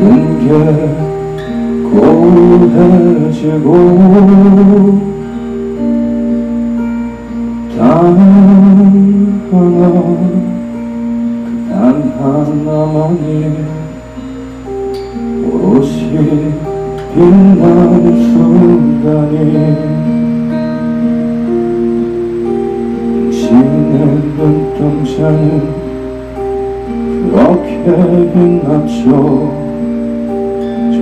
이를 고해지고 단 하나 그단 하나만이 오롯이 빛나는 순간이 신의 눈동자는 그렇게 빛났죠.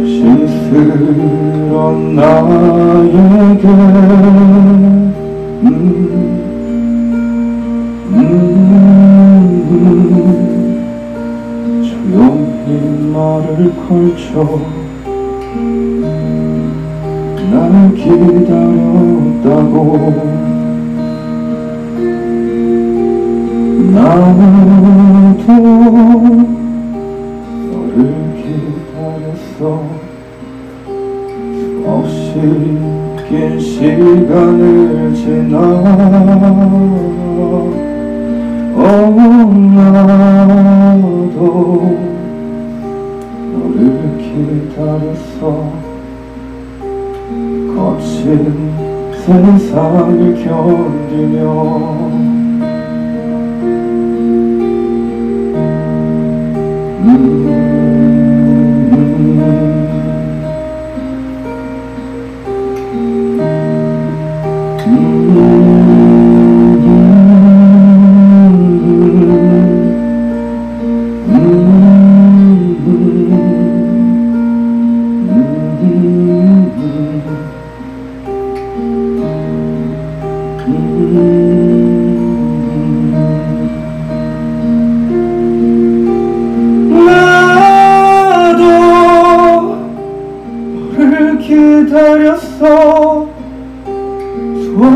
조심스런 나에게. 음, 음, 조용히 말을 걸쳐 날 기다렸다고. 나도 긴 시간을 지나 어 나도 너를 기다렸어 거친 세상을 견디며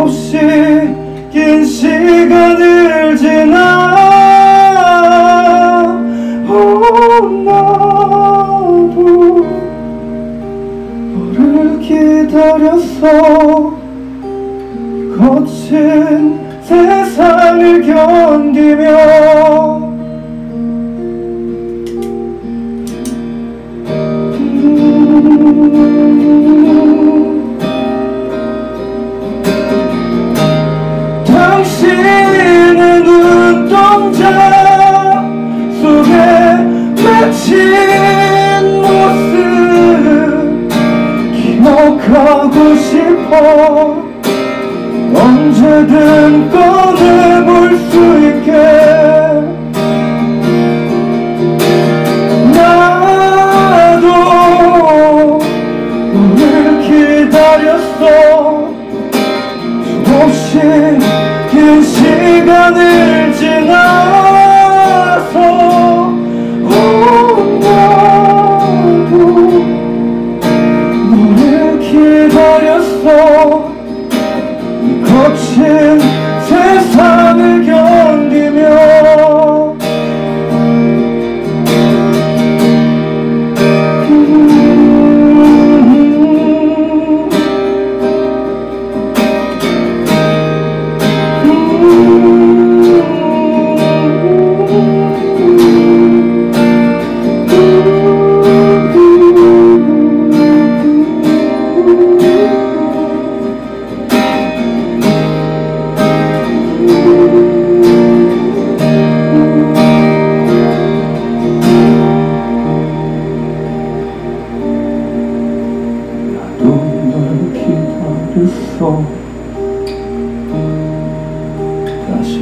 없이 긴 시간을 지나. 어, 나도 너를 기다렸어 거친 세상을 견디며 당 눈동자 속에 맺힌 모습 기억하고 싶어. 언제든 꺼내볼 수 있게. 나도 너를 기다렸어. 긴 시간을 지나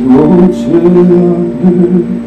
오지 않을